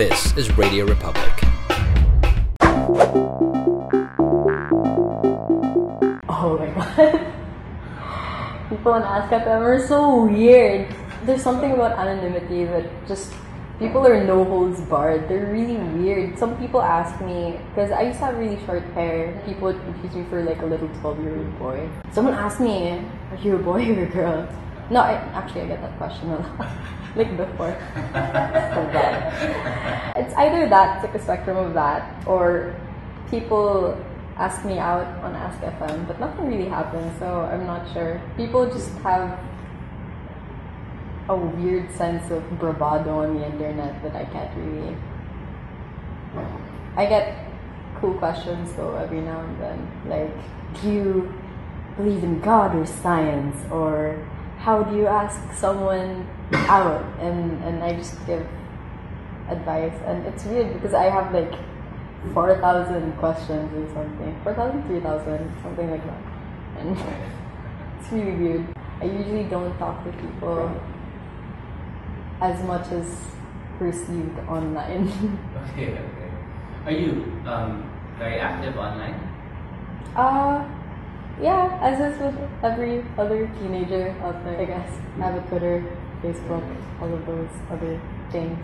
This is Radio Republic. Oh my god. People on AskFM are so weird. There's something about anonymity that just people are no holds barred. They're really weird. Some people ask me because I used to have really short hair. People would confuse me for like a little 12 year old boy. Someone asked me, "Are you a boy or a girl?" No, I, actually I get that question a lot. like before. either that, like a spectrum of that, or people ask me out on Ask FM, but nothing really happens, so I'm not sure. People just have a weird sense of bravado on the internet that I can't really. I get cool questions though every now and then, like, do you believe in God or science, or how do you ask someone out? And and I just give advice, and it's weird because I have like 4,000 questions or something. 4,000, 3,000, something like that. And it's really weird. I usually don't talk to people as much as perceived online. Okay, okay. Are you um, very active online? uh, yeah, as is with every other teenager out there, I guess. I have a Twitter, Facebook, all of those other things.